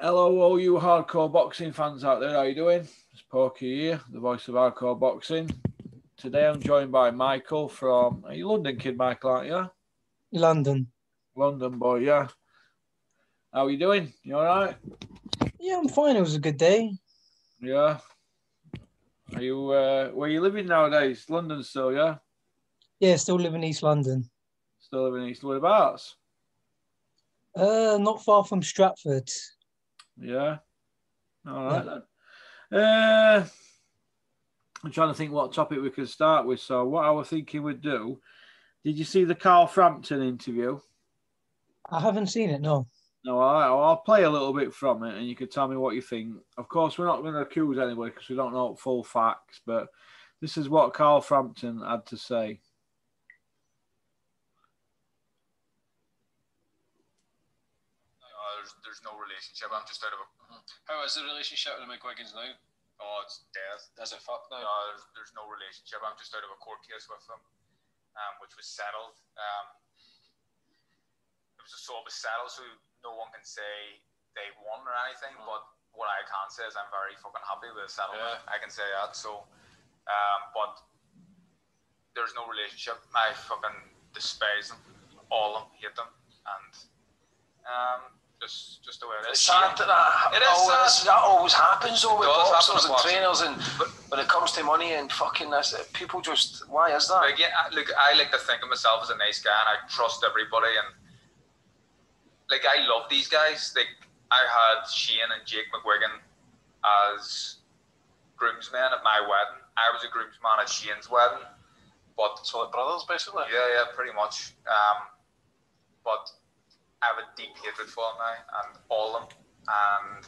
Hello, all you hardcore boxing fans out there. How you doing? It's Porky here, the voice of hardcore boxing. Today I'm joined by Michael from. Are you London kid, Michael? Aren't you? London. London boy, yeah. How are you doing? You all right? Yeah, I'm fine. It was a good day. Yeah. Are you? Uh, where you living nowadays? London still, yeah. Yeah, still live in East London. Still living in East. Whereabouts? Uh, not far from Stratford. Yeah. All right then. Uh, I'm trying to think what topic we could start with. So, what I was thinking we'd do. Did you see the Carl Frampton interview? I haven't seen it. No. No, I, I'll play a little bit from it, and you can tell me what you think. Of course, we're not going to accuse anybody because we don't know full facts, but this is what Carl Frampton had to say. Uh, there's, there's no relationship. I'm just out of a. How is the relationship with the McGuigans now? Oh, it's death. Is it fucked No, now? there's, there's no relationship. I'm just out of a court case with them, um, which was settled. Um, it was so it was settled, so no one can say they won or anything. Mm. But what I can say is I'm very fucking happy with the settlement. Yeah. I can say that. So, um, but there's no relationship. I fucking despise them, all of them, hate them, and um, just just the way it is. It's sad that that, It is always, sad. that always happens though with It happen boxers with and trainers and But when it comes to money and fucking this, people just why is that? Like, yeah, look, I like to think of myself as a nice guy, and I trust everybody, and like I love these guys. Like I had Shane and Jake McGuigan as groomsmen at my wedding. I was a groomsman at Shane's wedding, but so like brothers basically. yeah, yeah, pretty much. Um, but I have a deep hatred for them now, and all of them, and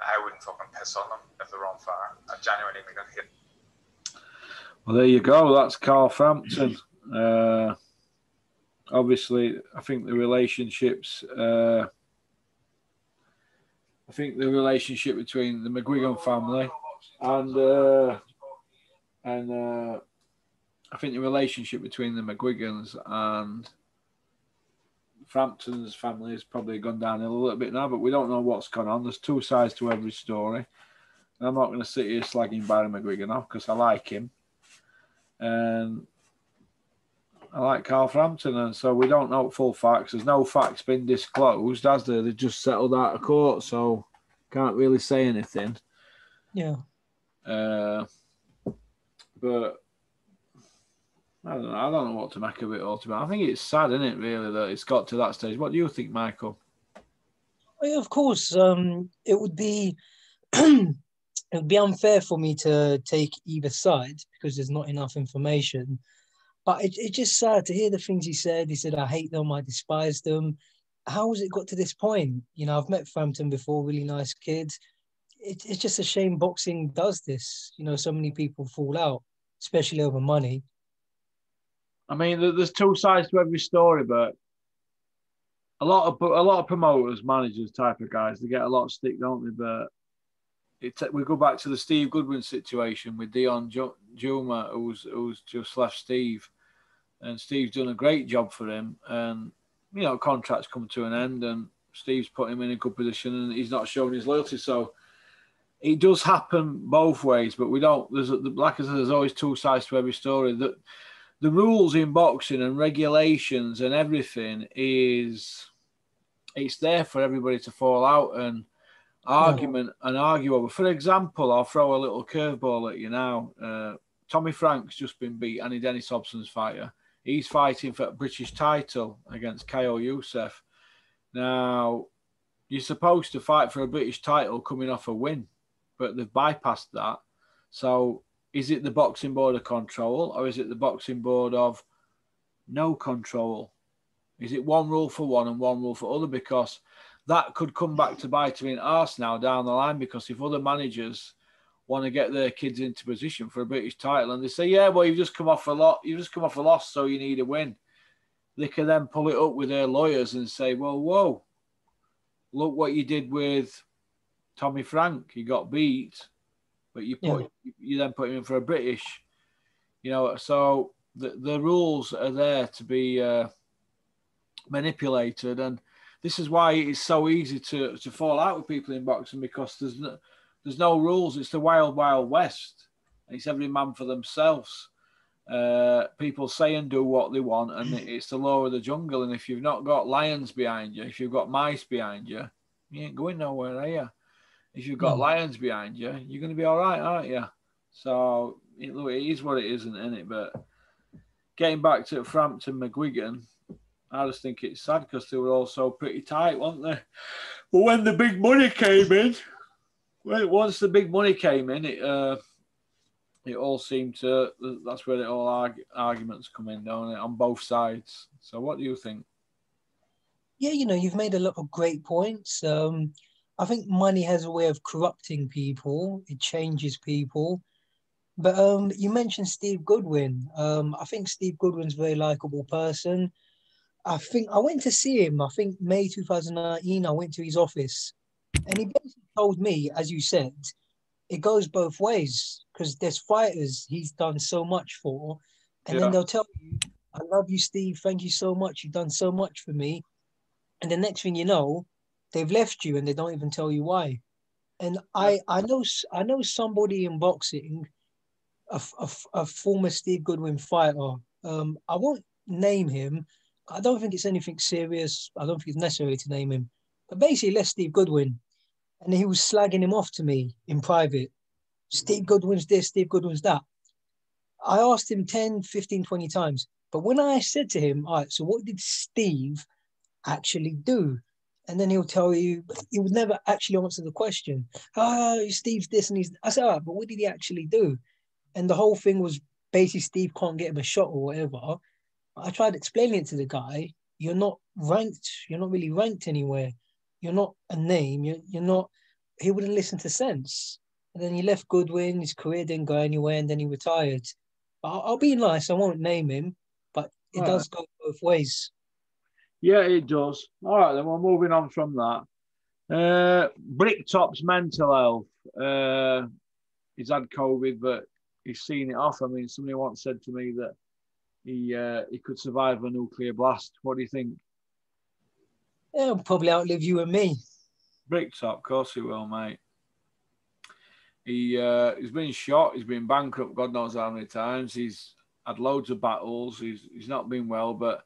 I wouldn't fucking piss on them if they're on fire. I genuinely I hate. Well, there you go. That's Carl Frampton. Uh, obviously, I think the relationships. Uh, I think the relationship between the McGuigan family and uh, and uh, I think the relationship between the McGuigans and Frampton's family has probably gone down a little bit now, but we don't know what's gone on. There's two sides to every story. And I'm not going to sit here slagging Barry McGuigan off because I like him and I like Carl Frampton, and so we don't know full facts. There's no facts been disclosed, has there? They just settled out of court, so can't really say anything. Yeah. Uh, but I don't know. I don't know what to make of it all. To. I think it's sad, isn't it? Really, that it's got to that stage. What do you think, Michael? Well, of course. Um, it would be it would be unfair for me to take either side because there's not enough information. But it, it's just sad to hear the things he said. He said, "I hate them. I despise them." How has it got to this point? You know, I've met Frampton before. Really nice kid. It, it's just a shame boxing does this. You know, so many people fall out, especially over money. I mean, there's two sides to every story, but a lot of a lot of promoters, managers, type of guys, they get a lot of stick, don't they? But it, we go back to the Steve Goodwin situation with Dion Ju- Juma, who's who's just left Steve, and Steve's done a great job for him, and you know contracts come to an end, and Steve's put him in a good position, and he's not showing his loyalty, so. It does happen both ways, but we don't. There's like I said, there's always two sides to every story. That the rules in boxing and regulations and everything is it's there for everybody to fall out and argument and argue over. For example, I'll throw a little curveball at you now. Uh, Tommy Frank's just been beat, Annie Dennis Hobson's fighter. He's fighting for a British title against Kyle Yousaf. Now, you're supposed to fight for a British title coming off a win, but they've bypassed that. So is it the boxing board of control or is it the boxing board of no control? Is it one rule for one and one rule for other? Because that could come back to bite me in arse now down the line. Because if other managers want to get their kids into position for a British title and they say, "Yeah, well, you've just come off a lot, you've just come off a loss, so you need a win," they can then pull it up with their lawyers and say, "Well, whoa, look what you did with Tommy Frank. He got beat, but you put you then put him in for a British, you know. So the the rules are there to be uh, manipulated, and this is why it's so easy to to fall out with people in boxing because there's no, there's no rules. It's the wild wild west. It's every man for themselves. Uh, people say and do what they want, and it's the law of the jungle. And if you've not got lions behind you, if you've got mice behind you, you ain't going nowhere, are you? If you've got Mm. lions behind you, you're going to be all right, aren't you? So it, look, it is what it is, isn't it? But getting back to Frampton McGuigan, I just think it's sad because they were all so pretty tight, weren't they? But when the big money came in, well, once the big money came in, it uh, it all seemed to. That's where it all arg- arguments come in, don't it, on both sides? So, what do you think? Yeah, you know, you've made a lot of great points. Um, I think money has a way of corrupting people. It changes people. But um, you mentioned Steve Goodwin. Um, I think Steve Goodwin's a very likable person. I think I went to see him. I think May 2019. I went to his office, and he basically told me, as you said, it goes both ways because there's fighters he's done so much for, and Yeah. then they'll tell you, "I love you, Steve. Thank you so much. You've done so much for me." And the next thing you know, they've left you, and they don't even tell you why. And I, I know, I know somebody in boxing, a a former Steve Goodwin fighter. Um, I won't name him. I don't think it's anything serious. I don't think it's necessary to name him. But basically, left Steve Goodwin, and he was slagging him off to me in private. Steve Goodwin's this, Steve Goodwin's that. I asked him 10, 15, 20 times. But when I said to him, all right, so what did Steve actually do? And then he'll tell you, he would never actually answer the question. Ah, oh, Steve's this and he's. I said, all right, but what did he actually do? And the whole thing was basically Steve can't get him a shot or whatever. I tried explaining it to the guy. You're not ranked. You're not really ranked anywhere. You're not a name. You're, you're not. He wouldn't listen to sense. And then he left Goodwin. His career didn't go anywhere, and then he retired. I'll, I'll be nice. I won't name him, but it All does go both ways. Yeah, it does. All right, then we're moving on from that. Uh, Bricktop's mental health. Uh, he's had COVID, but he's seen it off. I mean, somebody once said to me that he uh, he could survive a nuclear blast. What do you think? I'll probably outlive you and me. Bricktop, of course he will, mate. He uh, he's been shot. He's been bankrupt. God knows how many times. He's had loads of battles. He's he's not been well, but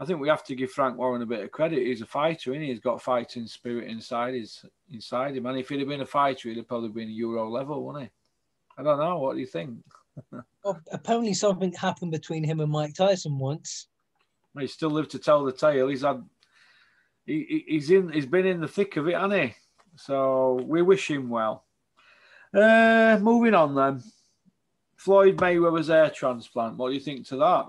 I think we have to give Frank Warren a bit of credit. He's a fighter, and he? he's got fighting spirit inside his inside him. And if he'd have been a fighter, he'd have probably been Euro level, wouldn't he? I don't know. What do you think? Well, apparently, something happened between him and Mike Tyson once. Well, He's still lived to tell the tale. He's had he, he- he's in he's been in the thick of it, hasn't he? So we wish him well. Uh, moving on then. Floyd Mayweather's hair transplant. What do you think to that?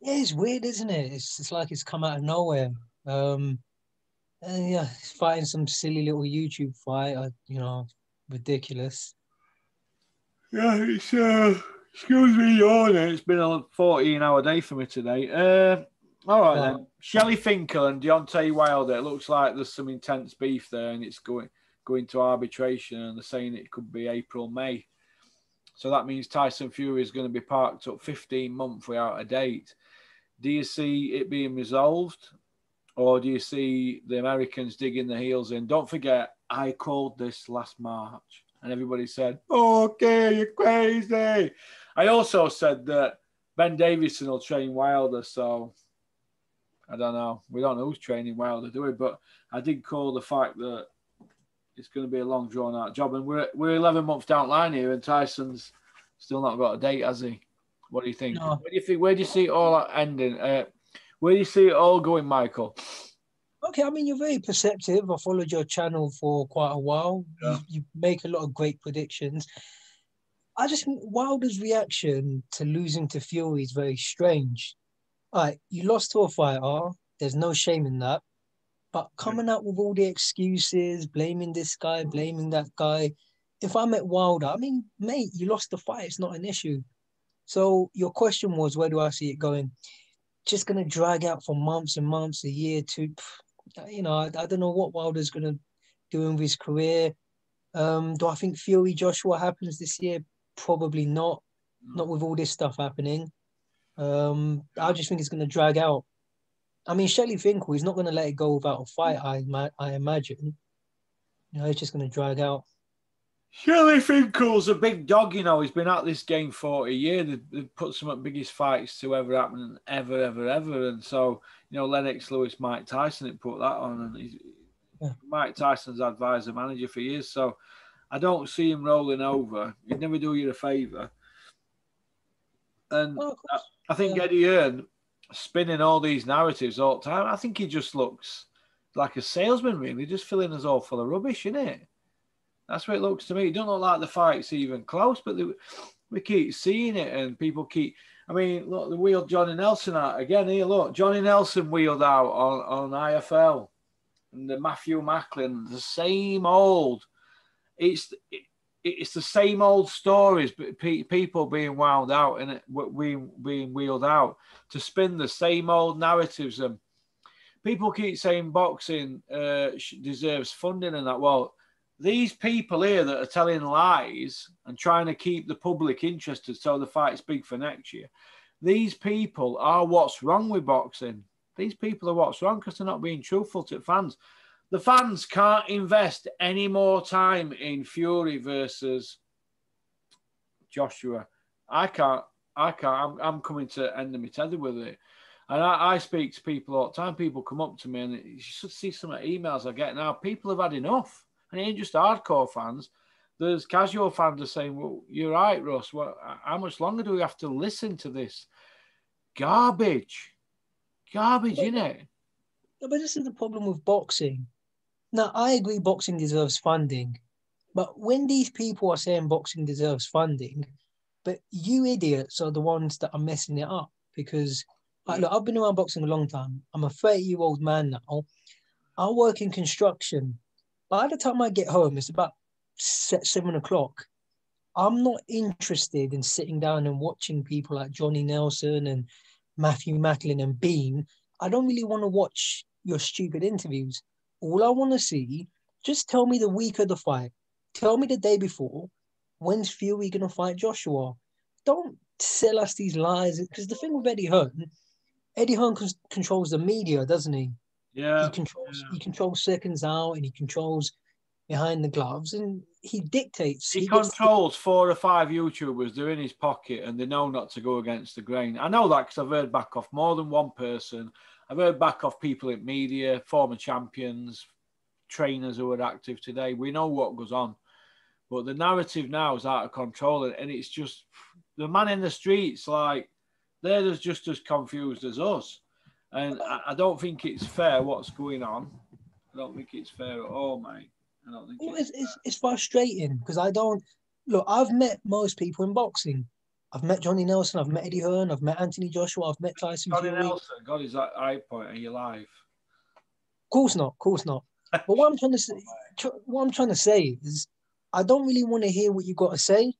Yeah, it's weird, isn't it? It's, it's like it's come out of nowhere. Um, and yeah, fighting some silly little YouTube fight. uh, You know, ridiculous. Yeah, it's uh, excuse me, yawning. It's been a 14 hour day for me today. Uh, all right Wow. then. Shelly Finkel and Deontay Wilder. It looks like there's some intense beef there, and it's going going to arbitration, and they're saying it could be April, May. So that means Tyson Fury is going to be parked up 15 months without a date. Do you see it being resolved, or do you see the Americans digging their heels in? Don't forget, I called this last March, and everybody said, "Okay, you're crazy." I also said that Ben Davison will train Wilder, so I don't know. We don't know who's training Wilder, do we? But I did call the fact that it's going to be a long, drawn out job, and we're we're 11 months down line here, and Tyson's still not got a date, has he? What do you think? No. Where do you think? Where do you see it all ending? Uh, where do you see it all going, Michael? Okay, I mean, you're very perceptive. I followed your channel for quite a while. Yeah. You, you make a lot of great predictions. I just think Wilder's reaction to losing to Fury is very strange. All right, you lost to a fighter. There's no shame in that. But coming out with all the excuses, blaming this guy, blaming that guy. If I met Wilder, I mean, mate, you lost the fight. It's not an issue. So your question was, where do I see it going? Just going to drag out for months and months, a year, two. You know, I, I don't know what Wilder's going to do with his career. Um, do I think Fury Joshua happens this year? Probably not. Not with all this stuff happening. Um, I just think it's going to drag out. I mean, Shelly Finkel, he's not going to let it go without a fight. I I imagine. You know, it's just going to drag out. Shelly Finkel's a big dog, you know. He's been at this game 40 years. They've, they've put some of the biggest fights to ever happen, ever, ever, ever. And so, you know, Lennox Lewis, Mike Tyson, it put that on. And he's, Yeah. Mike Tyson's advisor manager for years. So I don't see him rolling over. He'd never do you a favour. And course. I think Yeah. Eddie Hearn spinning all these narratives all the time. I think he just looks like a salesman, really, just filling us all full of rubbish, isn't it? That's what it looks to me. It don't look like the fight's even close, but we keep seeing it, and people keep. I mean, look, the wheeled Johnny Nelson out again. Here, look, Johnny Nelson wheeled out on, on IFL, and the Matthew Macklin, the same old. It's it, it's the same old stories, but pe- people being wound out and being being wheeled out to spin the same old narratives. And people keep saying boxing uh, deserves funding and that. Well, these people here that are telling lies and trying to keep the public interested so the fight's big for next year, these people are what's wrong with boxing. These people are what's wrong because they're not being truthful to fans. The fans can't invest any more time in Fury versus Joshua. I can't. I can't. I'm, I'm coming to end of my tether with it. And I, I speak to people all the time. People come up to me and you should see some of the emails I get now. People have had enough. And it ain't just hardcore fans. There's casual fans are saying, well, you're right, Russ. Well, how much longer do we have to listen to this? Garbage. Garbage, innit? Yeah, but this is the problem with boxing. Now, I agree boxing deserves funding, but when these people are saying boxing deserves funding, but you idiots are the ones that are messing it up because like, look, I've been around boxing a long time. I'm a 30 year old man now. I work in construction. By the time I get home, it's about seven o'clock. I'm not interested in sitting down and watching people like Johnny Nelson and Matthew Macklin and Bean. I don't really want to watch your stupid interviews. All I want to see, just tell me the week of the fight. Tell me the day before. When's Fury going to fight Joshua? Don't sell us these lies. Because the thing with Eddie Hearn, Eddie Hearn con- controls the media, doesn't he? Yeah. he controls yeah. he controls seconds out and he controls behind the gloves and he dictates. He gets- controls four or five YouTubers. They're in his pocket and they know not to go against the grain. I know that because I've heard back off more than one person. I've heard back off people in media, former champions, trainers who are active today. We know what goes on. But the narrative now is out of control and- and it's just the man in the streets, like, they're just as confused as us. And I, I don't think it's fair what's going on. I don't think it's fair at all, mate. I don't think Well, it's, it's, it's, frustrating because I don't look. I've met most people in boxing. I've met Johnny Nelson. I've met Eddie Hearn. I've met Anthony Joshua. I've met Tyson Johnny Fury. Nelson, God, is that eye point? Are you live? Of course not. Of course not. But what I'm trying to say, what I'm trying to say is, I don't really want to hear what you got to say.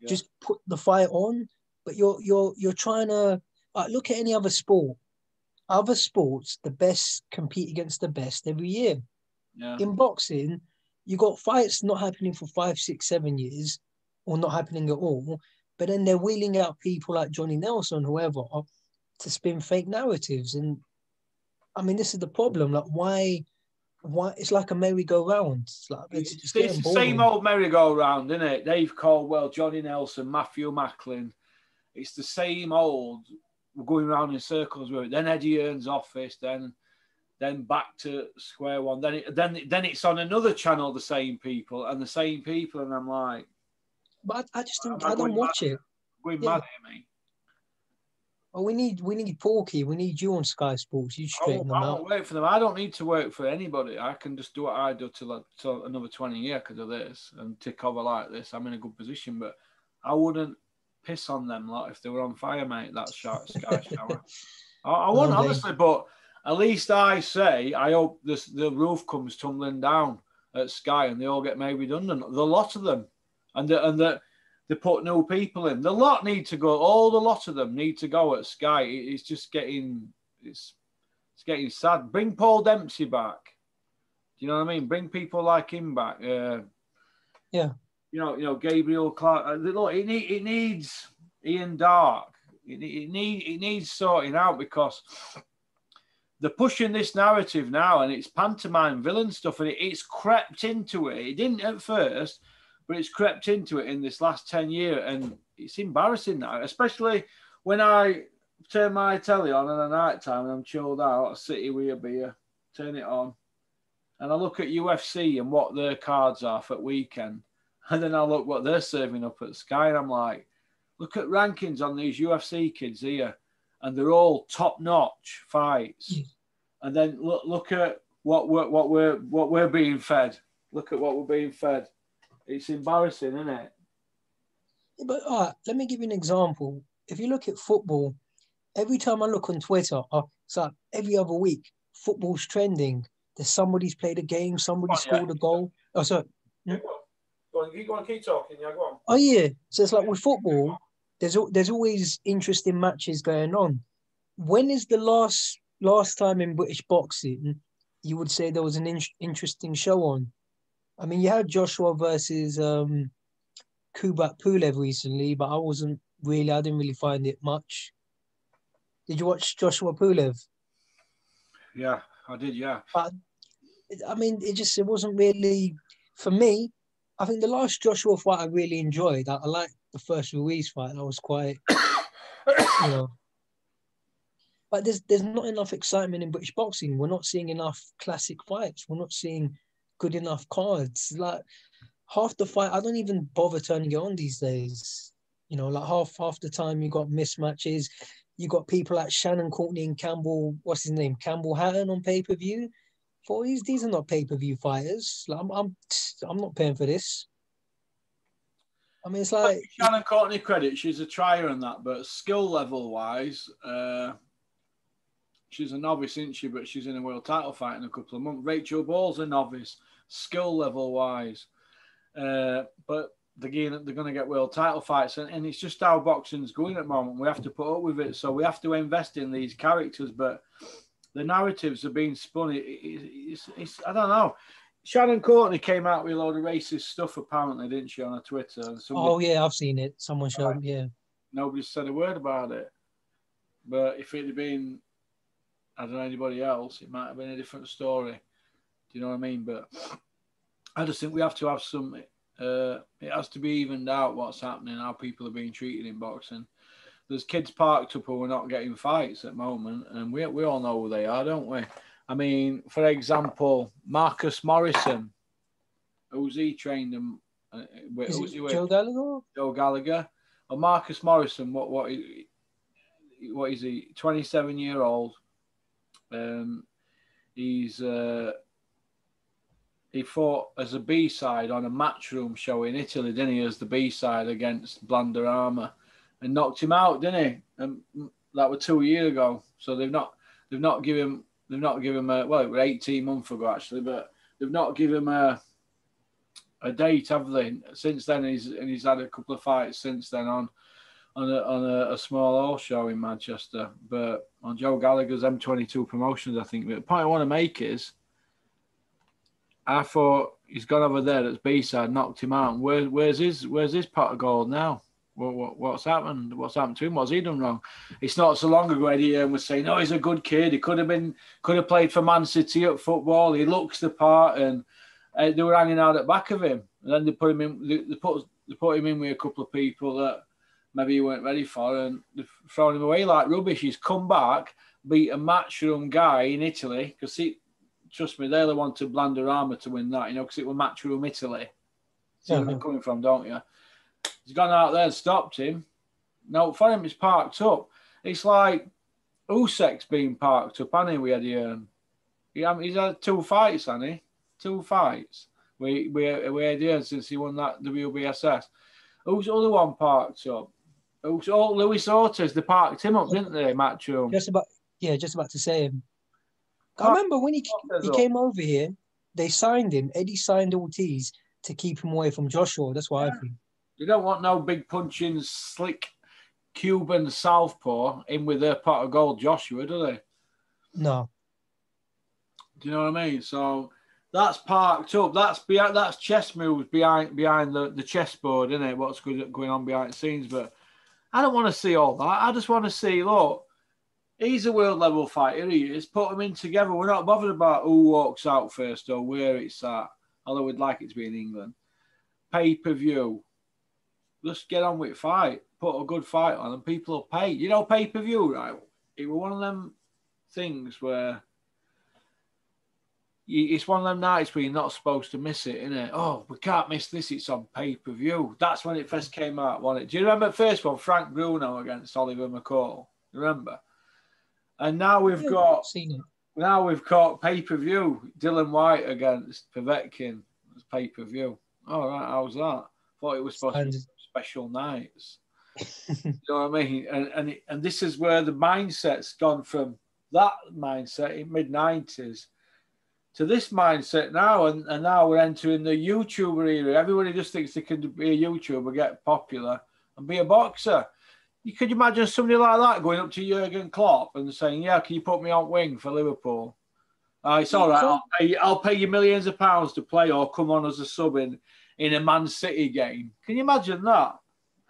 Yeah. Just put the fight on. But you're you're you're trying to look at any other sport. Other sports, the best compete against the best every year. Yeah. in boxing, you got fights not happening for five, six, seven years, or not happening at all. But then they're wheeling out people like Johnny Nelson, whoever, to spin fake narratives. And I mean, this is the problem. Like, why? Why? It's like a merry-go-round. It's like it's, It's, it's the boring. same old merry-go-round, isn't it? Dave Caldwell, Johnny Nelson, Matthew Macklin. It's the same old. We're going around in circles with it. Then Eddie Hearn's office, then then back to square one. Then it, then then it's on another channel, the same people and the same people, and I'm like, But I, I just don't. I I don't watch mad? it. going Yeah. mad here, mate. Well, we need we need Porky. We need you on Sky Sports. You I straighten won't, them I out. won't work for them. I don't need to work for anybody. I can just do what I do till, I- till another 20 years because of this and tick over like this. I'm in a good position, but I wouldn't piss on them lot if they were on fire, mate. That shot, sky shower. I, I Well, they- honestly, but at least I say I hope this, the roof comes tumbling down at Sky and they all get made redundant. The lot of them. And the, and the, they put new people in. The lot need to go. All the lot of them need to go at Sky. It- It's just getting it's it's getting sad. Bring Paul Dempsey back. Do you know what I mean? Bring people like him back. Uh, Yeah. You know, you know Gabriel Clarke. Uh, look, it, need, it needs Ian Darke. It, it need it needs sorting out because they're pushing this narrative now, and it's pantomime villain stuff, and it, it's crept into it. It didn't at first, but it's crept into it in this last ten year, and it's embarrassing now, especially when I turn my telly on in the night time and I'm chilled out, I sit here with a beer, turn it on, and I look at UFC and what their cards are for weekend, and then I look what they're serving up at Sky, and I'm like, look at rankings on these UFC kids here, and they're all top notch fights, and then look look at what we're what we're what we're being fed. Look at what we're being fed. It's embarrassing, isn't it? But all right, let me give you an example. If you look at football, every time I look on Twitter, uh, it's like every other week, football's trending. There's somebody's played a game, somebody Oh, yeah. scored a goal. Oh, sorry. Yeah, go on. Go on, you go on, keep talking. Yeah, go on. Oh yeah. So it's like with football, there's there's always interesting matches going on. When is the last last time in British boxing you would say there was an in- interesting show on? I mean, you had Joshua versus um, Kubrat Pulev recently, but I wasn't really. I didn't really find it much. Did you watch Joshua Pulev? Yeah, I did. Yeah. It- I mean, it just it wasn't really for me. I think the last Joshua fight I really enjoyed. I, I liked the first Ruiz fight. That was quite, you know. But there's there's not enough excitement in British boxing. We're not seeing enough classic fights. We're not seeing good enough cards. Like half the fight, I don't even bother turning it on these days. You know, like half half the time you got mismatches. You got people like Shannon Courtney and Campbell. What's his name? Campbell Hatton on pay per view. For these, these are not pay per view fighters. Like, I'm, I'm, I'm not paying for this. I mean, it's like Shannon Courtney credit, she's a trier and that, but skill level wise, uh, she's a novice, isn't she? But she's in a world title fight in a couple of months. Rachel Ball's a novice, skill level wise, uh, but they're going, they're going to get world title fights, and, and it's just how boxing's going at the moment. We have to put up with it, so we have to invest in these characters, but the narratives are being spun. It, it, it's, it's, I don't know. Shannon Courtney came out with a load of racist stuff, apparently, didn't she, on her Twitter? And somebody, oh yeah, I've seen it. Someone showed, yeah. nobody said a word about it. But if it had been, I don't know, anybody else, it might have been a different story. Do you know what I mean? But I just think we have to have some, uh, it has to be evened out what's happening, how people are being treated in boxing. There's kids parked up who are not getting fights at the moment, and we, we all know who they are, don't we? I mean, for example, Marcus Morrison, who's he trained him? Uh, with- Is who's it he with? Joe Gallagher? Joe Gallagher. Or Marcus Morrison, what what what is he? Twenty seven year old. Um, he's uh, he fought as a B side on a matchroom show in Italy, didn't he? As the B side against Blanderama, and knocked him out, didn't he? And that was two years ago. So they've not they've not given they've not given him a well, it was eighteen months ago actually, but they've not given him a a date, have they? Since then, he's and he's had a couple of fights since then on on a, on a, a small all show in Manchester, but on Joe Gallagher's M22 promotions, I think. But the point I want to make is, I thought he's gone over there. That's B side, knocked him out. Where, where's his Where's his pot of gold now? What, what, what's happened? What's happened to him? What's he done wrong? It's not so long ago Eddie Hearn was saying, "Oh, he's a good kid. He could have been, could have played for Man City at football. He looks the part." And uh, they were hanging out at back of him, and then they put him in. They, they put they put him in with a couple of people that maybe he weren't ready for, and they've thrown him away like rubbish. He's come back, beat a matchroom guy in Italy because he, trust me, they wanted Blanderama to win that, you know, because it was matchroom Italy. See where Yeah. I'm coming from, don't you? He's gone out there and stopped him. No, for him, it's parked up. It's like Usyk's been parked up, hasn't he, with Eddie Hearn? Um, he, I mean, he's had two fights, hasn't he? Two fights with, with, with Eddie Hearn since he won that WBSS. Who's the other one parked up? Who's, oh, Luis Ortiz, they parked him up, didn't they, Matchroom? Just about, yeah, just about to say him. I remember when he he came over here, they signed him. Eddie signed Ortiz to keep him away from Joshua. That's what I think. They don't want no big punching, slick Cuban southpaw in with their pot of gold Joshua, do they? No, Do you know what I mean? So that's parked up. That's behind, that's chess moves behind behind the, the chessboard, isn't it? What's good, going on behind the scenes. But I don't want to see all that. I just want to see, look, He's a world level fighter. He is. Put them in together. We're not bothered about who walks out first or where it's at. Although we'd like it to be in England. Pay per view. Just get on with fight. Put a good fight on, and people will pay. You know, pay per view, right? It was one of them things where you, it's one of them nights where you're not supposed to miss it, isn't it? Oh, we can't miss this. It's on pay per view. That's when it first came out, wasn't it? Do you remember the first one, Frank Bruno against Oliver McCall? Remember? And now we've got it. now we've got pay per view. Dillian Whyte against Povetkin as pay per view. All right, how's that? Thought it was supposed to be Standard. Special nights. you know what I mean? And and it, and this is where the mindset's gone from that mindset in mid nineties to this mindset now, and, and now we're entering the YouTuber era. Everybody just thinks they can be a YouTuber, get popular, and be a boxer. You could imagine somebody like that going up to Jurgen Klopp and saying, "Yeah, can you put me on wing for Liverpool?" Uh, it's all right. I'll pay, I'll pay you millions of pounds to play or come on as a sub in, in a Man City game. Can you imagine that?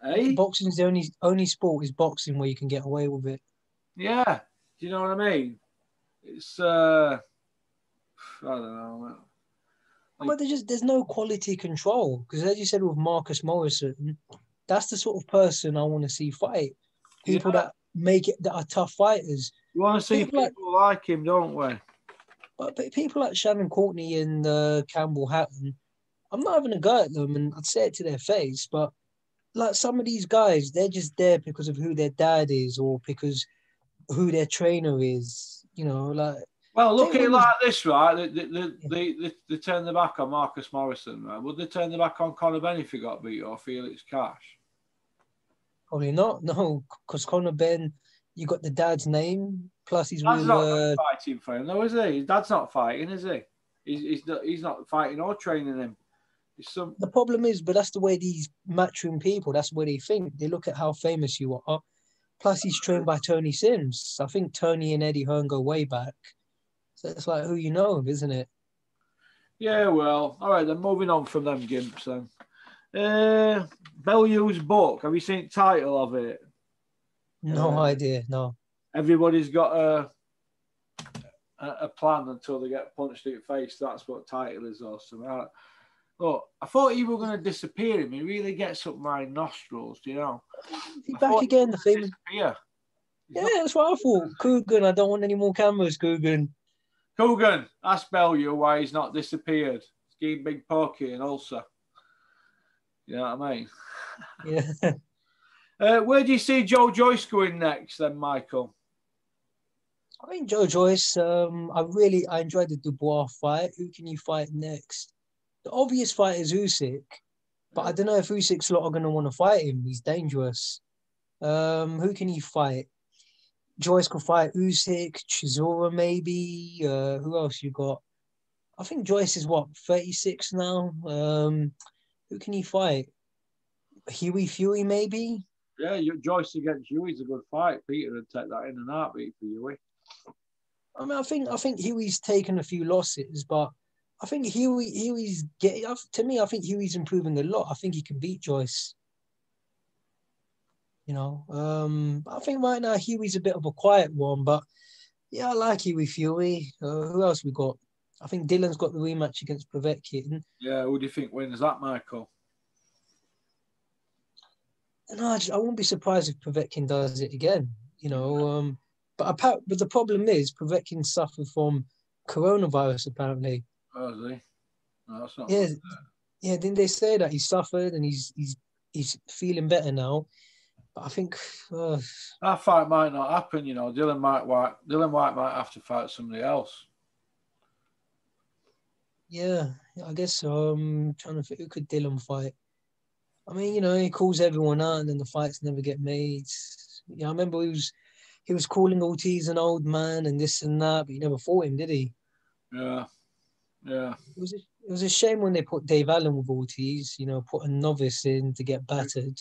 Eh? Boxing's the only only sport is boxing where you can get away with it. Yeah. Do you know what I mean? It's uh I don't know. But there's just there's no quality control because as you said with Marcus Morrison, that's the sort of person I want to see fight. People Yeah. that make it that are tough fighters. You want to see People like- people like him, don't we? But, but people like Shannon Courtney and uh, Campbell Hatton, I'm not having a go at them, and I'd say it to their face. But like some of these guys, they're just there because of who their dad is or because who their trainer is. You know, like Well, look at it like this, right? They, they, they, they, they, they turn their back on Marcus Morrison, right? Would they turn their back on Conor Benn if he got beat or Felix Cash? probably not. No, because Conor Benn, you got the dad's name plus he's Dad's with. not Uh, fighting for him, though, is he? His dad's not fighting, is he? He's, he's, not, he's not fighting or training him. Some, the problem is, but that's the way these matchroom people. That's the way they think. They look at how famous you are. Plus, he's trained by Tony Sims. I think Tony and Eddie Hearn go way back. So it's like who you know of, isn't it? yeah, well, all right, then moving on from them gimps then. Uh, Bellew's book, have you seen the title of it? No Uh, idea. No. everybody's got a, a a plan until they get punched in the face. That's what title is or something. I- Look, I thought he were going to disappear him. He really gets up my nostrils, do you know? He's back again. The famous. Yeah, not- that's what I thought. Coogan, I don't want any more cameras, Coogan. Coogan, I spell you why he's not disappeared. He's getting big pokey and ulcer. You know what I mean? Yeah. Uh, where do you see Joe Joyce going next, then, Michael? I mean, Joe Joyce. Um, I really I enjoyed the Dubois fight. Who can you fight next? The obvious fight is Usyk, but I don't know if Usyk's lot are going to want to fight him. He's dangerous. Um, who can he fight? Joyce could fight Usyk, Chisora maybe. Uh, who else you got? I think Joyce is what thirty six now. Um, who can he fight? Hughie Fury maybe. Yeah, you- Joyce against is a good fight. Peter would take that in and heartbeat for you. eh? I mean, I think I think Hughie's taken a few losses, but I think Hughie Hughie's getting. To me, I think Hughie's improving a lot. I think he can beat Joyce. You know, um, I think right now Hughie's a bit of a quiet one, but yeah, I like Hughie Fury. Uh, who else we got? I think Dillian's got the rematch against Povetkin. Yeah, who do you think wins that, Michael? No, I, just, I won't be surprised if Povetkin does it again. You know, um, but apart, but the problem is Povetkin suffered from coronavirus apparently. Oh, is he? No, that's not. Yeah, yeah. Didn't they say that he suffered and he's he's he's feeling better now? But I think uh, That fight might not happen, you know. Dillian might Whyte, Dillian Whyte might have to fight somebody else. yeah, I guess so. I'm trying to think who could Dillian fight. I mean, you know, he calls everyone out and then the fights never get made. Yeah, I remember he was he was calling Ortiz an old man and this and that, but he never fought him, did he? Yeah, yeah. It was a, it was a shame when they put Dave Allen with Ortiz. You know, put a novice in to get battered.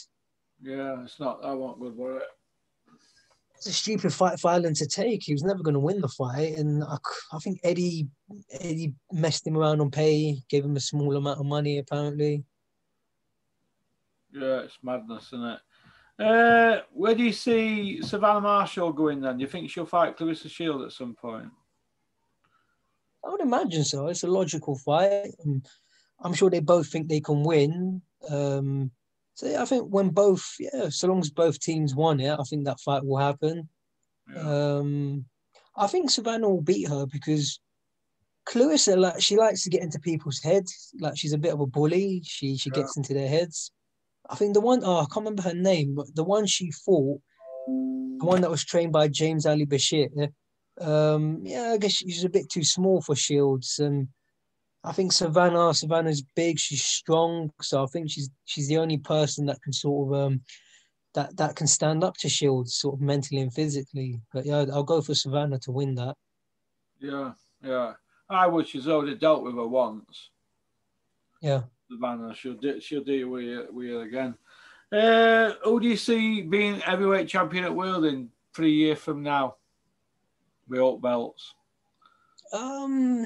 Yeah, it's not that won't good, was it? It's a stupid fight for Allen to take. He was never going to win the fight, and I think Eddie Eddie messed him around on pay, gave him a small amount of money apparently. Yeah, it's madness, isn't it? Uh, where do you see Savannah Marshall going then? Do you think she'll fight Clarissa Shield at some point? I would imagine so. It's a logical fight. Um, I'm sure they both think they can win. Um, so yeah, I think when both, yeah, so long as both teams won it, I think that fight will happen. Yeah. Um, I think Savannah will beat her because Clarissa, like, she likes to get into people's heads. Like she's a bit of a bully. She she Yeah. gets into their heads. I think the one, oh, I can't remember her name, but the one she fought, the one that was trained by James Ali Bashir. Um, yeah, I guess she's a bit too small for Shields, and I think Savannah, Savannah's big. She's strong, so I think she's she's the only person that can sort of um that that can stand up to Shields, sort of mentally and physically. But yeah, I'll go for Savannah to win that. Yeah, yeah. I would. She's already dealt with her once. Yeah. Savannah. She'll do, she'll deal with you, with you again. Uh, who do you see being heavyweight champion at World in three years from now? With all belts. Um,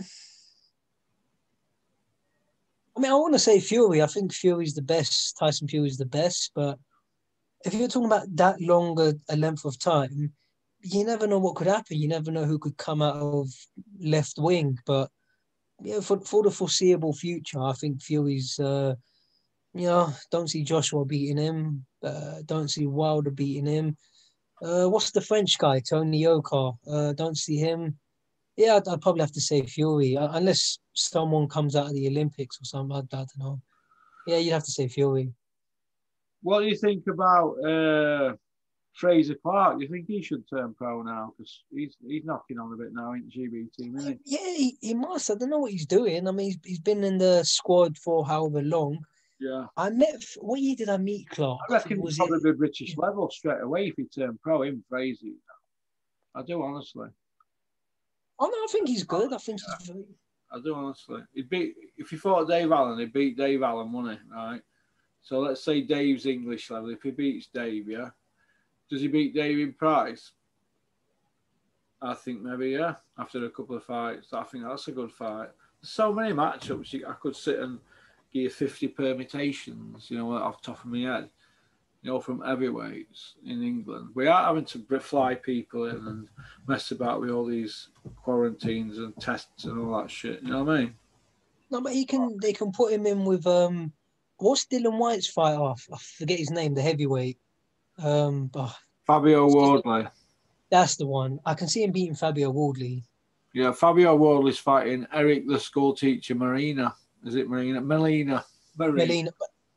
I mean, I want to say Fury. I think Fury's the best. Tyson Fury's the best. But if you're talking about that longer a length of time, you never know what could happen. You never know who could come out of left wing. But yeah, for for the foreseeable future, I think Fury's. Uh, you know, don't see Joshua beating him. Uh, don't see Wilder beating him. Uh, what's the French guy, Tony Yoka? Uh, don't see him. Yeah, I'd, I'd probably have to say Fury, uh, unless someone comes out of the Olympics or something. I, I don't know. Yeah, you'd have to say Fury. What do you think about uh, Frazer Clarke? Do you think he should turn pro now? Because he's he's knocking on a bit now in GB team, isn't he? Yeah, he, he must. I don't know what he's doing. I mean, he's, he's been in the squad for however long. Yeah. I met. What year did I meet Clarke? I reckon Was he'd it- probably be British level straight away if he turned pro in Frazer. I do honestly. Oh no, I think he's good. I think he's very, I do honestly. He'd beat if he fought Dave Allen, he'd beat Dave Allen, wouldn't he? Right. So let's say Dave's English level. If he beats Dave, yeah. Does he beat Dave in price? I think maybe yeah. After a couple of fights, I think that's a good fight. There's so many matchups you, I could sit and give 50 permutations. You know, off the top of my head. You know, from heavyweights in England, we are having to fly people in and mess about with all these quarantines and tests and all that shit. You know what I mean? no, but he can. They can put him in with um. What's Dillian Whyte's fight off? I forget his name. The heavyweight. Um, oh, Fabio Wardley. that's the one. I can see him beating Fabio Wardley. Yeah, Fabio Wardley's fighting Eric, the school teacher, Marina. Is it Marina? Molina. Marina. Molina.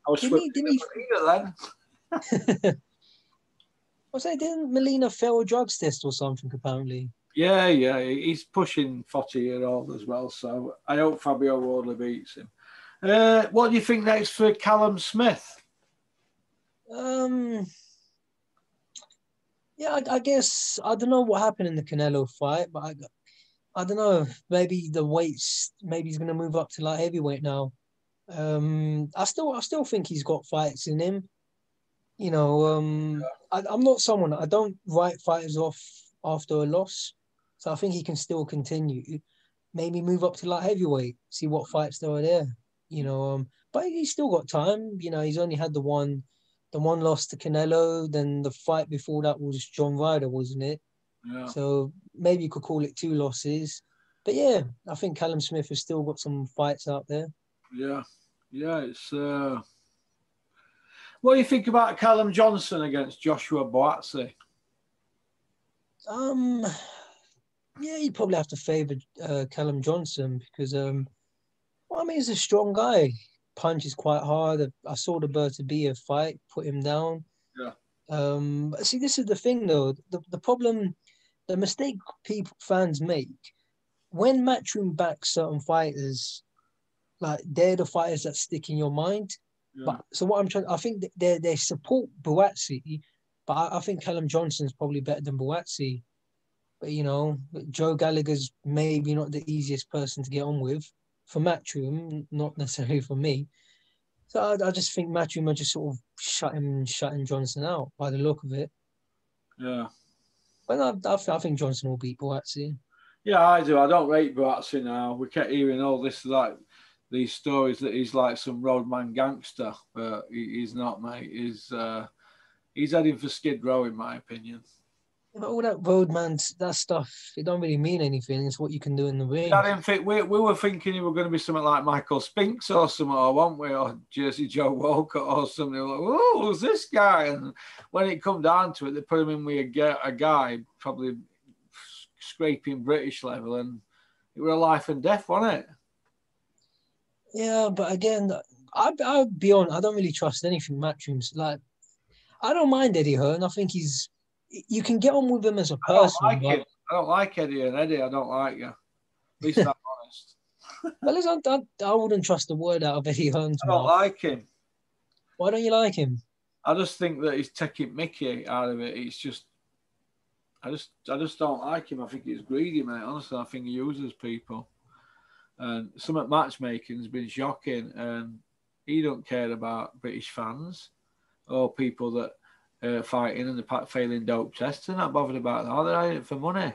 I was Didn't he- didn't Marina then. What's that? Didn't Molina fail a drugs test or something? Apparently. Yeah, yeah, he's pushing 40 year old as well. So I hope Fabio Wardley beats him. Uh, what do you think next for Callum Smith? Um. Yeah, I, I guess I don't know what happened in the Canelo fight, but I, I don't know. Maybe the weights. Maybe he's gonna move up to light heavyweight now. Um, I still, I still think he's got fights in him. You know, um, I, I'm not someone. I don't write fighters off after a loss, so I think he can still continue. Maybe move up to light heavyweight, see what fights there are there. You know, um, but he's still got time. You know, he's only had the one the one loss to Canelo, then the fight before that was John Ryder, wasn't it? Yeah, So maybe you could call it two losses. But yeah, I think Callum Smith has still got some fights out there. yeah, yeah. It's. Uh... What do you think about Callum Johnson against Joshua Buatsi? Um, yeah, you probably have to favour uh, Callum Johnson because um, well, I mean he's a strong guy. Punches quite hard. I saw the Beterbiev fight, put him down. Yeah. Um, but see, this is the thing though. The the problem, the mistake people fans make when Matchroom backs certain fighters, like they're the fighters that stick in your mind. Yeah. But so what I'm trying, I think they they support Buatsi, but I, I think Callum Johnson's probably better than Buatsi. But you know, Joe Gallagher's maybe not the easiest person to get on with for Matchroom, not necessarily for me. So I, I just think Matchroom are just sort of shutting shutting Johnson out by the look of it. yeah. But I, I, I think Johnson will beat Buatsi. Yeah, I do. I don't rate Buatsi now. We kept hearing all this like these stories that he's like some roadman gangster, but he, he's not, mate. He's uh, He's heading for Skid Row, in my opinion. All that roadman, that stuff, it don't really mean anything. It's what you can do in the ring. I didn't think we, we were thinking you were going to be something like Michael Spinks or something, or weren't we? Or Jersey Joe Walker or something. Like, oh, who's this guy? And when it come down to it, they put him in with a, a guy probably scraping British level, and it were a life and death, wasn't it? Yeah, but again, I I'll be on. I don't really trust anything matchrooms. Like, I don't mind Eddie Hearn. I think he's. You can get on with him as a I don't person. like but. I don't like Eddie and Eddie. I don't like you. At least I'm honest. but listen, I, I wouldn't trust a word out of Eddie Hearn's I don't like him. Why don't you like him? I just think that he's taking Mickey out of it. It's just, I just, I just don't like him. I think he's greedy, mate. Honestly, I think he uses people. And some at matchmaking has been shocking, and he don't care about British fans or people that are fighting and they're failing dope tests. They're not bothered about that. They're in it for money.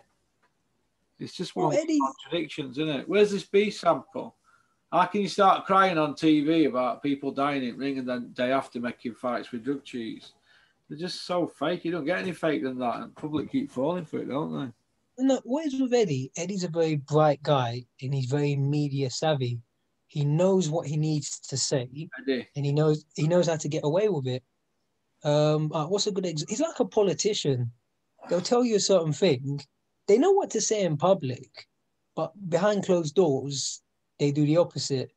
It's just Well, one Eddie- contradictions, isn't it? Where's this B sample? How can you start crying on TV about people dying in ring and then day after making fights with drug cheese? They're just so fake. You don't get any fake than that, and public keep falling for it, don't they? No, what is with Eddie? Eddie's a very bright guy and he's very media savvy. He knows what he needs to say Eddie. and he knows he knows how to get away with it. Um, uh, what's a good example? He's like a politician. They'll tell you a certain thing. They know what to say in public, but behind closed doors, they do the opposite.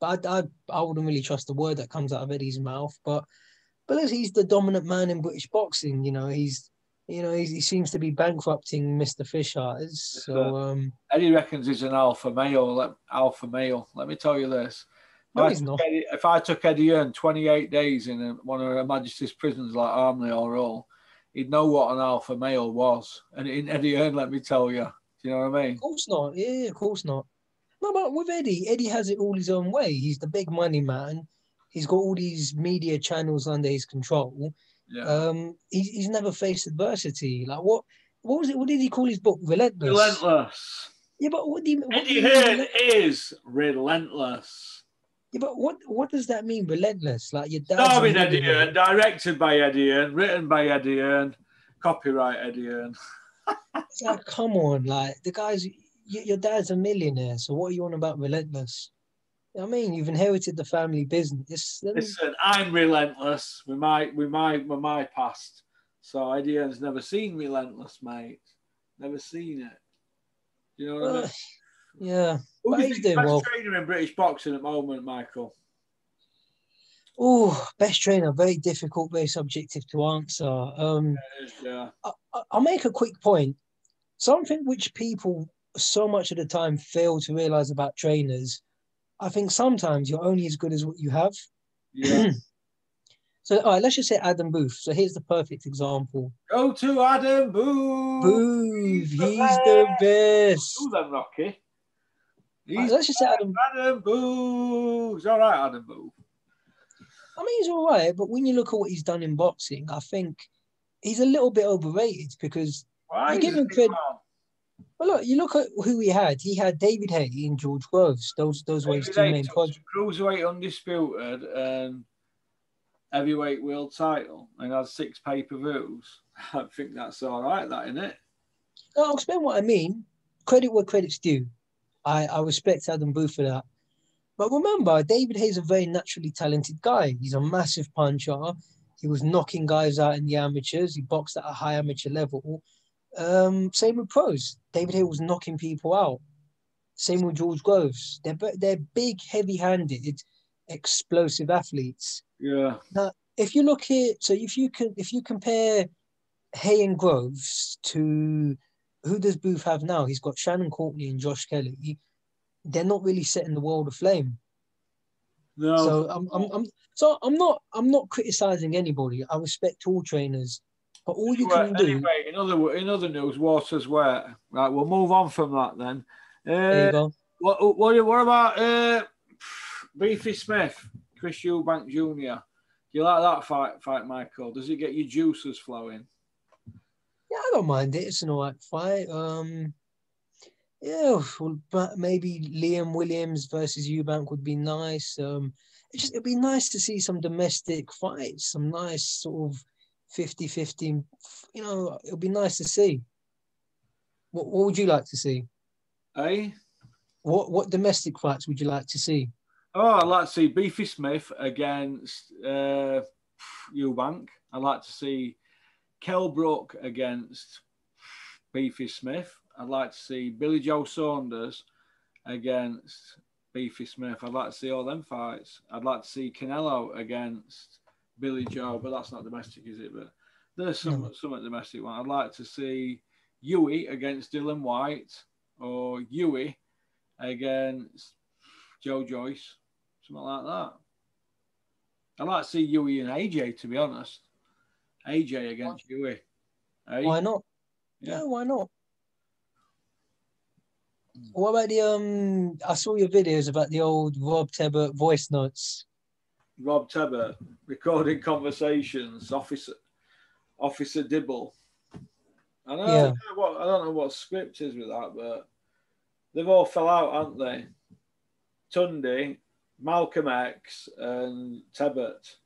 But I, I, I wouldn't really trust the word that comes out of Eddie's mouth. But, but he's the dominant man in British boxing. You know, he's, you know, he's, he seems to be bankrupting Mr. Fisher. So, um, Eddie reckons he's an alpha male. Alpha male. Let me tell you this. If, No, I he's took not. Eddie, if I took Eddie Hearn 28 days in a, one of Her Majesty's prisons like Armley or Hull, he'd know what an alpha male was. And in Eddie Hearn, let me tell you. Do you know what I mean? Of course not. Yeah, of course not. No, but with Eddie, Eddie has it all his own way. He's the big money man. He's got all these media channels under his control. Yeah. Um, he's, he's never faced adversity. Like what? What was it? What did he call his book? Relentless. relentless. Yeah, but what do you? What Eddie Hearn is relentless. Yeah, but what? What does that mean? Relentless? Like your dad's. Starring Eddie. Hearn, directed by Eddie Hearn, written by Eddie Hearn, copyright Eddie Hearn. It's like, come on, like the guys. your dad's a millionaire, so what are you on about relentless? I mean, you've inherited the family business. Listen, I'm relentless with my with my with my past. So Eddie Hearn's never seen relentless, mate. Never seen it. You know what I Uh, mean? Yeah. Who do you he's think's doing best well. trainer in British boxing at the moment, Michael? Oh, best trainer, very difficult, very subjective to answer. Um, Yeah. I, I- I'll make a quick point. Something which people so much of the time fail to realize about trainers. I think sometimes you're only as good as what you have. Yeah. So, all right, let's just say Adam Booth. So here's the perfect example. Go to Adam Booth. Booth, he's the best. Do then, Rocky. He's let's just say Adam. Adam Booth. He's all right, Adam Booth. I mean, he's all right, but when you look at what he's done in boxing, I think he's a little bit overrated because Why? You give him credit-. Well, look, you look at who he had. He had David Haye and George Groves. Those those were his two main projects. Cruiserweight undisputed and heavyweight world title and had six pay per views. I think that's all right, that isn't it? No, I'll explain what I mean. Credit where credit's due. I, I respect Adam Booth for that. But remember, David Hayes is a very naturally talented guy. He's a massive puncher. He was knocking guys out in the amateurs. He boxed at a high amateur level. Um, same with pros. David Haye was knocking people out. Same with George Groves. They're they're big, heavy-handed, explosive athletes. Yeah. Now, if you look at so if you can if you compare Haye and Groves to who does Booth have now? He's got Shannon Courtenay and Josh Kelly. They're not really setting the world aflame. No. So I'm, I'm, I'm so I'm not I'm not criticizing anybody. I respect all trainers, but all you Anyway- can do. anyway, in other in other news, Waters wet. Right, we'll move on from that then. There you Uh, go. what, what what about uh, Beefy Smith, Chris Eubank Jr. Do you like that fight, fight, Michael? Does it get your juices flowing? Yeah, I don't mind it. It's an alright fight. Um, yeah, well, but maybe Liam Williams versus Eubank would be nice. Um, it just it'd be nice to see some domestic fights, some nice sort of 50-50. You know, it'd be nice to see. What What would you like to see? Eh? What What domestic fights would you like to see? Oh, I'd like to see Beefy Smith against uh, Eubank. I'd like to see Kell Brook against Beefy Smith. I'd like to see Billy Joe Saunders against Beefy Smith. I'd like to see all them fights. I'd like to see Canelo against Billy Joe, but that's not domestic, is it? But there's some No. some domestic one. I'd like to see Yui against Dillian Whyte or Yui against Joe Joyce, something like that. I'd like to see Yui and AJ, to be honest. AJ against Yui. Eh? Why not? Yeah. Yeah, why not? What about the um? I saw your videos about the old Rob Tebbutt voice notes. Rob Tebbutt recording conversations, Officer Officer Dibble. I know, I Yeah. don't know what I don't know what script is with that, but they've all fell out, haven't they? Tunde, Malcolm X, and Tebbutt,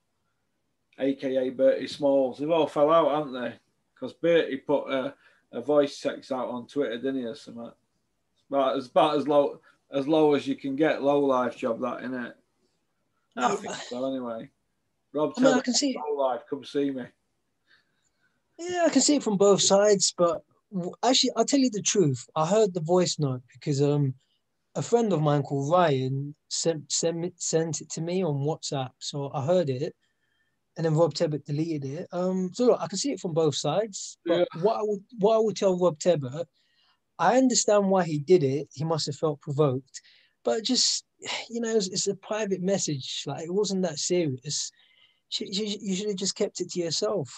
aka Bertie Smalls, they've all fell out, haven't they? Because Bertie put a, a voice text out on Twitter, didn't he, or something? But it's about as low as low as you can get, low life job that, innit? I No, think so anyway. Rob I mean, I can see. low life, come see me. Yeah, I can see it from both sides, but actually, I'll tell you the truth. I heard the voice note because um, a friend of mine called Ryan sent sent, sent it to me on WhatsApp. So I heard it, and then Rob Tebbutt deleted it. Um, so look, I can see it from both sides. But what I would what I would tell Rob Tebbutt, I understand why he did it. He must have felt provoked, but just you know, it's, it's a private message. Like it wasn't that serious. You, you, you should have just kept it to yourself.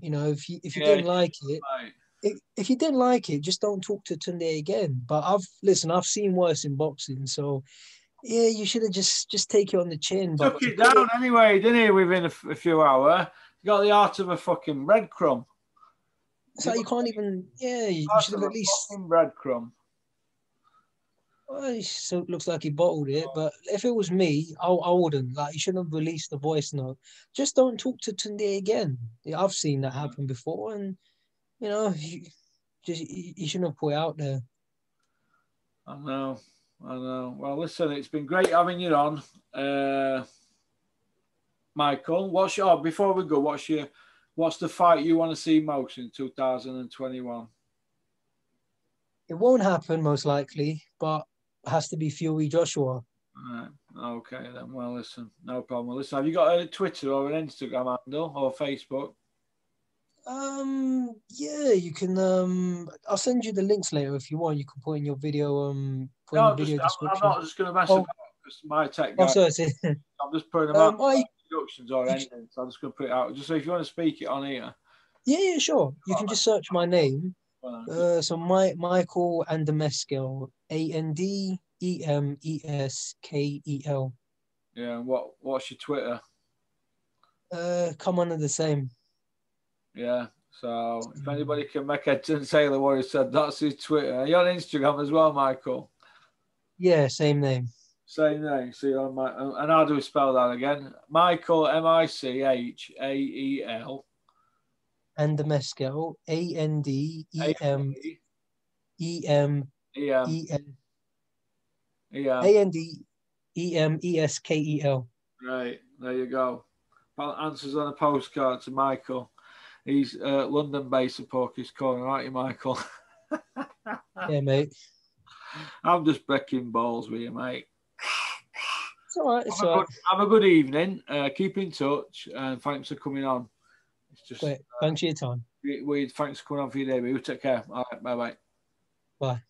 You know, if you if you Yeah. didn't like it, Right. if, if you didn't like it, just don't talk to Tunde again. But I've listen, I've seen worse in boxing, so yeah, you should have just just take it on the chin. But Took to it down anyway, didn't he? Within a, f- a few hours, got the art of a fucking breadcrumb. it's like you can't even. Yeah, you, you should have at least. breadcrumb. Well, so it looks like he bottled it, but if it was me, I, I wouldn't. Like, you shouldn't have released the voice note. Just don't talk to Tunde again. Yeah, I've seen that happen before, and you know, you, just you, you shouldn't have put it out there. I know, I know. Well, listen, it's been great having you on, uh, Michael. What's your before we go? What's your what's the fight you want to see most in 2021? It won't happen most likely, but it has to be Fury Joshua. Right. Okay, then. Well, listen, no problem. Listen, have you got a Twitter or an Instagram handle or Facebook? Um, yeah, you can. Um, I'll send you the links later if you want. You can put in your video. Um, No, just, I'm, I'm not just going to mess Oh. about because my tech guy. Oh, sorry. I'm just putting them um, out. oh, you- Introductions or anything. So I'm just going to put it out. Just so if you want to speak it on here. yeah, yeah, sure. You can just search my name. Uh, so my Michael Andemeskel, A N D E M E S K E L. yeah. What What's your Twitter? Uh, come under the same. Yeah. So if anybody can make a Taylor he said, that's his Twitter. Are you on Instagram as well, Michael? Yeah, same name. Same name. See on my and how do we spell that again? Michael M I C H A E L. And Andemeskel, A N D E M E M E M E M. A N D E M E S K E L. Right, there you go. Answers on a postcard to Michael. He's uh, London based support his corner, aren't you, Michael? Yeah, mate. I'm just breaking balls with you, mate. It's all right. It's Have a, all right. good, have a good evening. Uh, keep in touch and thanks for coming on. It's just Great. Thanks for your time. we, we thanks for coming on for your day. We will take care. All right, bye bye. Bye.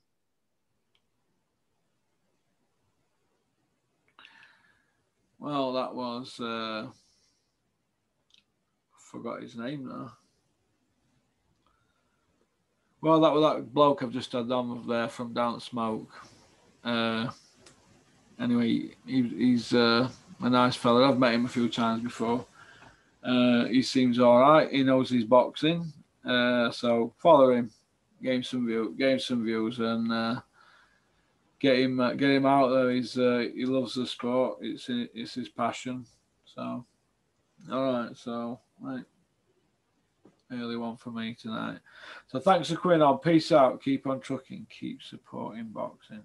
Well, that was uh, forgot his name now. Well, that that bloke I've just had on there from Down Smoke. Uh, anyway, he, he's uh, a nice fella. I've met him a few times before. Uh, he seems all right. He knows his boxing. Uh, so follow him, him some view, him some views, and uh, get him uh, get him out there. He's he loves the sport. It's it's his passion. So, all right. So, right. Early one for me tonight. So thanks for coming on. Peace out. Keep on trucking. Keep supporting boxing.